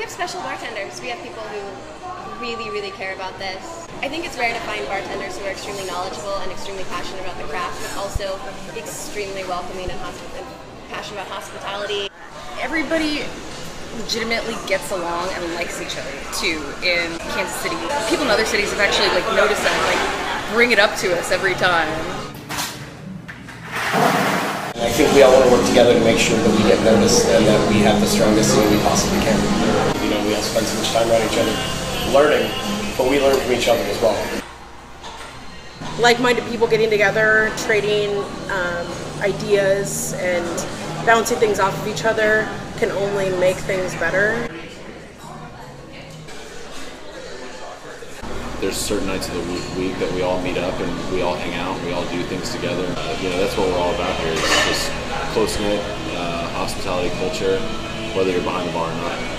have special bartenders. We have people who really, really care about this. I think it's rare to find bartenders who are extremely knowledgeable and extremely passionate about the craft, but also extremely welcoming and, and passionate about hospitality. Everybody legitimately gets along and likes each other too in Kansas City. People in other cities have actually like noticed that, like bring it up to us every time. I think we all want to work together to make sure that we get noticed and that we have the strongest team we possibly can. You know, we all spend so much time around each other learning, but we learn from each other as well. like-minded people getting together, trading um, ideas, and bouncing things off of each other can only make things better. there's certain nights of the week, week that we all meet up and we all hang out, we all do things together. Uh, you know, that's what we're all about here. Close knit uh, hospitality culture, whether you're behind the bar or not.